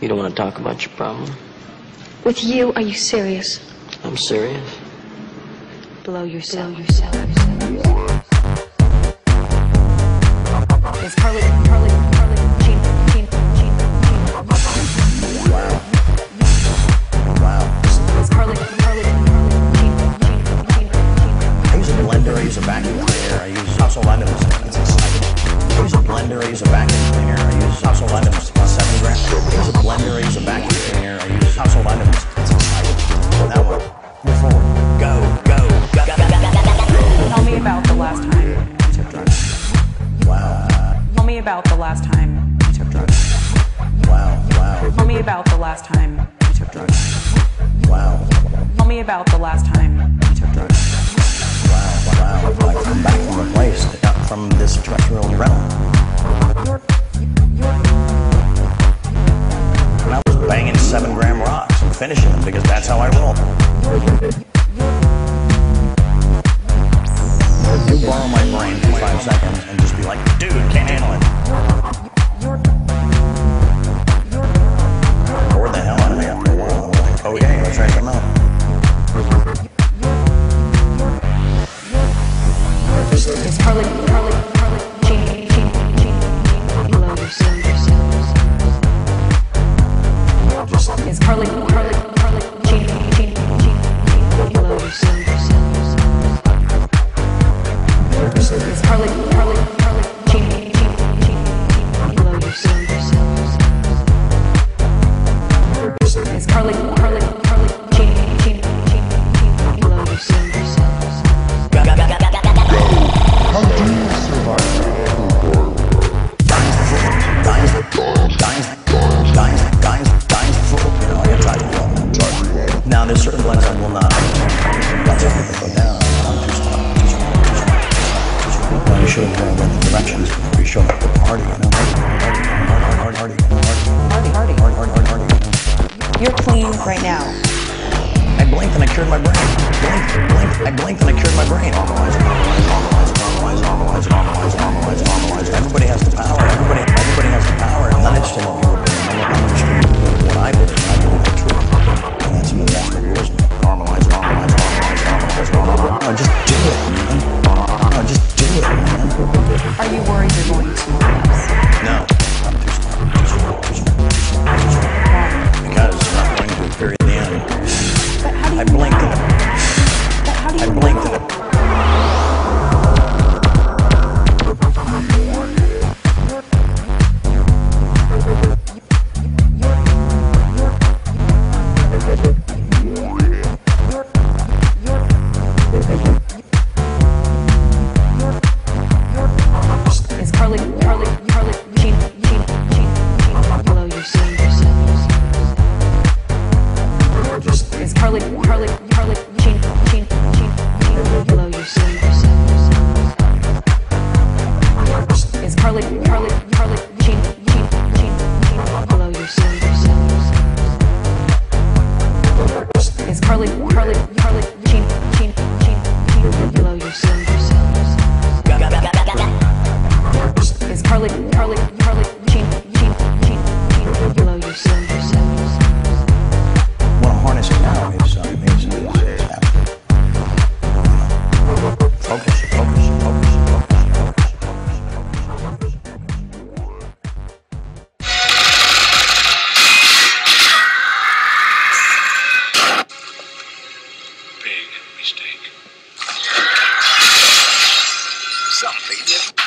You don't want to talk about your problem? With you, are you serious? I'm serious. Blow yourself. Blow yourself. It's Charlie, Charlie, Charlie, Sheen, Sheen, Sheen, Sheen. Wow. Wow. It's Charlie, Charlie, Charlie, Sheen, Sheen, Sheen, Sheen. I use a blender, I use a vacuum cleaner, I use household items. It's exciting. I use a blender, I use a vacuum cleaner, I use household items. Seven grand. I use a blender, I use a vacuum cleaner, I use household items. That one. Move forward. Go, go, go, go, go, go, Tell me about the last time you took drugs. Wow. Tell me about the last time you took drugs. Wow. Wow. Tell me about the last time you took drugs. Wow. Tell me about the last time you took drugs. Wow. Wow. I come back from a place, not from this terrestrial realm. Finishing them because that's how I roll. You borrow my brain for five seconds and just be like, dude, can't handle it. Bored the hell out of me oh yeah, let's try something out. Right now. I blinked and I cured my brain. Blinked, blinked, I blinked and I cured my brain. Everybody has the power. Everybody, everybody has the power. Charlie, Charlie, Charlie, Sheen, Sheen, Sheen, Sheen. Blow yourself. It's Charlie, Charlie, Charlie, Sheen, Sheen, Sheen, Sheen. Blow yourself. It's Charlie, Charlie, Charlie, Sheen, Sheen, Sheen, Sheen. Blow yourself. It's Charlie, Charlie,